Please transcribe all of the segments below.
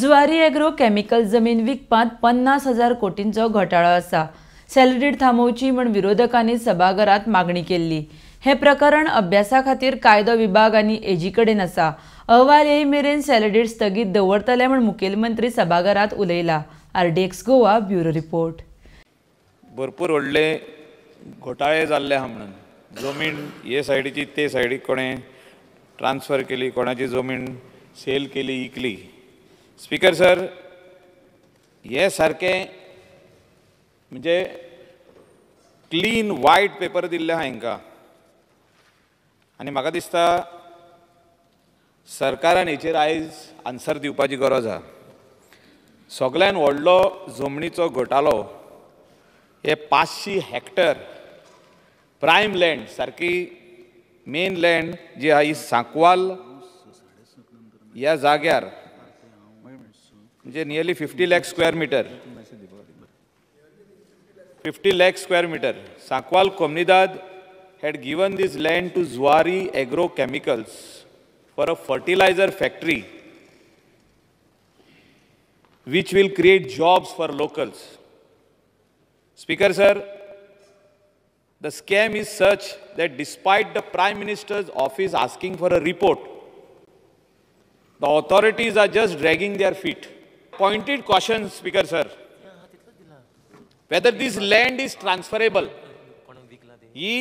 Zuari agro chemical जमीन विकपांत पन्नास हजार कोटींचो घोटाळो आसा सॅलरीड थांबोवची म्हूण विरोधकांनी सभाघरात मागणी केल्ली हे प्रकरण अभ्यासा खातीर कायदो विभाग आनी एजी कडेन आसा अहवाल येय मेरेन सॅलरीड स्थगीत दवरतले म्हूण मुखेलमंत्री सभाघरात उलयला. RDX Goa bureau report. भरपूर व्हडले घोटाळे जाल्ले आहा म्हणून. जमीन हे सायडीची ते सायडीक कोणें ट्रान्सफर केली कोणाची जमीन सेल केली इकली. स्पीकर सर हे सारकें म्हणजे क्लीन वायट पेपर दिल्ले आहा हांकां आनी म्हाका दिसता सरकारान हेचेर आयज आन्सर दिवपाची गरज आसा सगळ्यान व्हडलो जमनीचो घोटालो हे पांचशी हॅक्टर प्रायम लँड सारकी मेन लँड जी आहा ही सांकवाल ह्या जाग्यार म्हणजे nearly fifty lakh square metre fifty lakh square metre Sancoale कोमनिदाद had given this land to Zuari Agrochemicals for a fertilizer factory which will create jobs for locals. Speaker, sir, the scam is such that despite the Prime Minister's office asking for a report, the authorities are just dragging their feet. Pointed caution, Speaker, sir, whether this land is transferable. He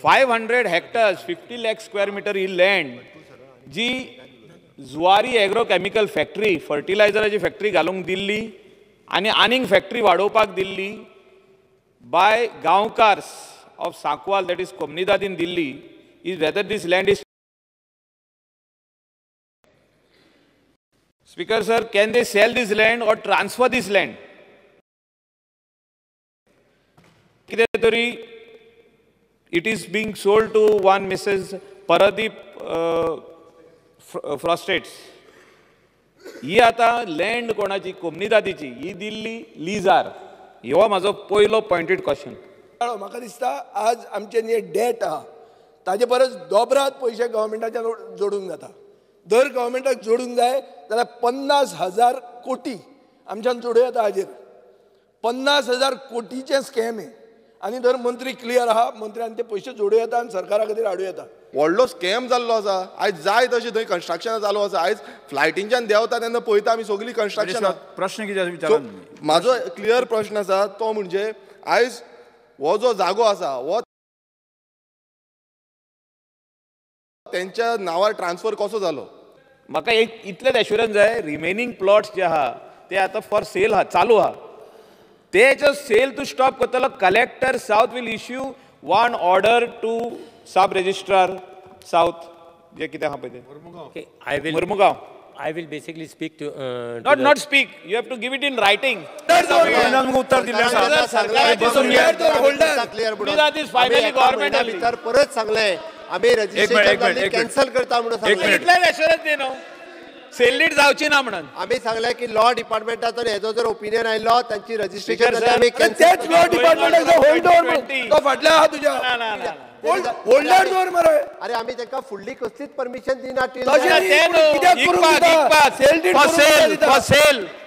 five hundred hectares fifty lakh square meter he land जी Zuari agro chemical factory फर्टिलायझराची factory घालूंक दिल्ली आनी आनीक factory वाडोवपाक दिल्ली by गांवकार्स of Sancoale that is कोमनिदादीन Delhi is whether this land is Speaker sir, can they sell this land or transfer this land कितें तरी it is being sold to one Mrs. Paradeep uh, Frostates. Uh, ही आतां land कोणाची? कोमनिदादीची ही Delhi lizard हो म्हाजो पयलो pointed question म्हाका दिसता आज आमचे जे डेट आहा. ताजे परस दोबरात पयशे गव्हर्मेंटाच्यान जोडूंक जाता. दर गव्हर्मेंटाक जोडूंक जाय जाल्यार पन्नास हजार कोटी आमच्यान जोडूं येता हाजेर. पन्नास हजार कोटीचें स्कॅम हे. आनी दर मंत्री क्लियर आहा मंत्र्यान ते पयशे जोडूं येता आनी सरकारा खातीर हाडूं येता. व्हडलो स्कॅम जाल्लो आसा. आयज जाय तशें थंय कन्स्ट्रक्शन चालू आसा. आयज फ्लायटींच्यान देंवता तेन्ना पळयता आमी सगळीं कन्स्ट्रक्शन. प्रश्न कितें विचारा म्हाजो क्लियर प्रश्न आसा तो म्हणजे आयज हो जो जागो आसा हो तेंच्या नांवार ट्रान्सफर कसो जालो म्हाका एक इतलेच एश्युरन्स जाय रिमेनींग प्लॉट्स जे आहा ते आतां फॉर सेल आहा चालू आहा ते जस्ट सेल टू स्टॉप करतलो collector south will issue one order to sub registrar south जे कितें आहा पळय ते I will. Mormugao I will basically speak to. Uh, to not not speak you have to give it in writing उत्तर finally government आली. भितर परत सांगले आम्ही एक मिनिट, एक मिनिट, एक मिनिट. कॅन्सल करता म्हणून न्हू सेल्लीट जावची ना म्हणून. आम्ही सांगले की लॉ डिपार्टमेंटातून हेजो जर ओपिनियन आयलो तांची रजिस्ट्रेशन आम्ही कॅन्सल लॉ डिपार्टमेंटाचो होल्ड. तो फाटल्या ना ना होल्डर दवर मरे अरे आम्ही तांकां फुडली कसलीच परमिशन दिना till तशें now.